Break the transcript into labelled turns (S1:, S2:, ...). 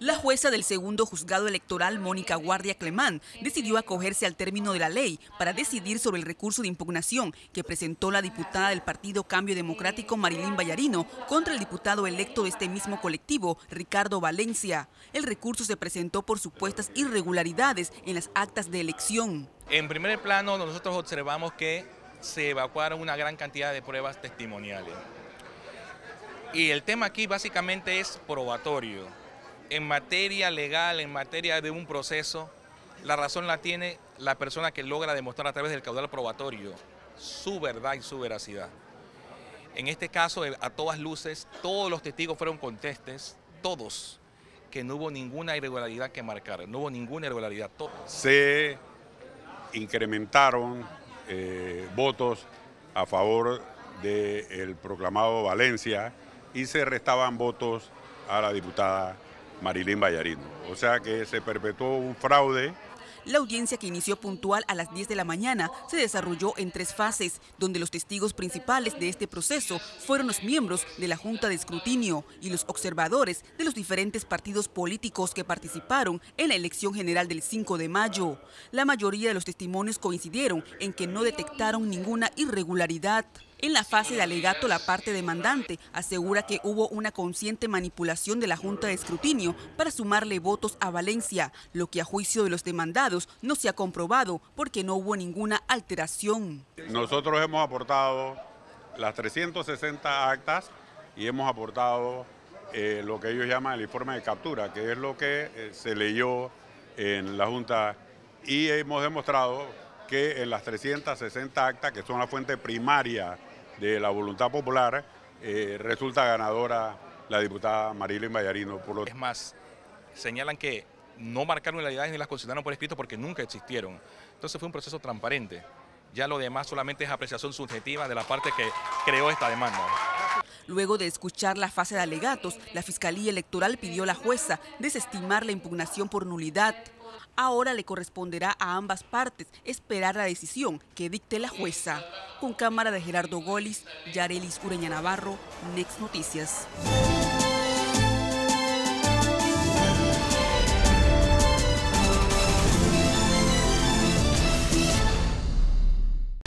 S1: La jueza del segundo juzgado electoral, Mónica Guardia Clemán, decidió acogerse al término de la ley para decidir sobre el recurso de impugnación que presentó la diputada del Partido Cambio Democrático, Marilín Vallarino, contra el diputado electo de este mismo colectivo, Ricardo Valencia. El recurso se presentó por supuestas irregularidades en las actas de elección.
S2: En primer plano, nosotros observamos que se evacuaron una gran cantidad de pruebas testimoniales. Y el tema aquí básicamente es probatorio en materia legal, en materia de un proceso, la razón la tiene la persona que logra demostrar a través del caudal probatorio su verdad y su veracidad. En este caso, a todas luces, todos los testigos fueron contestes, todos, que no hubo ninguna irregularidad que marcar, no hubo ninguna irregularidad.
S3: Se incrementaron eh, votos a favor del proclamado Valencia y se restaban votos a la diputada Marilín Vallarino. O sea que se perpetuó un fraude.
S1: La audiencia que inició puntual a las 10 de la mañana se desarrolló en tres fases, donde los testigos principales de este proceso fueron los miembros de la Junta de Escrutinio y los observadores de los diferentes partidos políticos que participaron en la elección general del 5 de mayo. La mayoría de los testimonios coincidieron en que no detectaron ninguna irregularidad. En la fase de alegato, la parte demandante asegura que hubo una consciente manipulación de la Junta de Escrutinio para sumarle votos a Valencia, lo que a juicio de los demandados no se ha comprobado porque no hubo ninguna alteración.
S3: Nosotros hemos aportado las 360 actas y hemos aportado eh, lo que ellos llaman el informe de captura, que es lo que eh, se leyó en la Junta y hemos demostrado que en las 360 actas, que son la fuente primaria de la voluntad popular, eh, resulta ganadora la diputada Marilyn Vallarino.
S2: Por lo... Es más, señalan que no marcaron realidades ni las consideraron por escrito porque nunca existieron. Entonces fue un proceso transparente. Ya lo demás solamente es apreciación subjetiva de la parte que creó esta demanda.
S1: Luego de escuchar la fase de alegatos, la Fiscalía Electoral pidió a la jueza desestimar la impugnación por nulidad. Ahora le corresponderá a ambas partes esperar la decisión que dicte la jueza. Con cámara de Gerardo Golis, Yarelis Ureña Navarro, Next Noticias.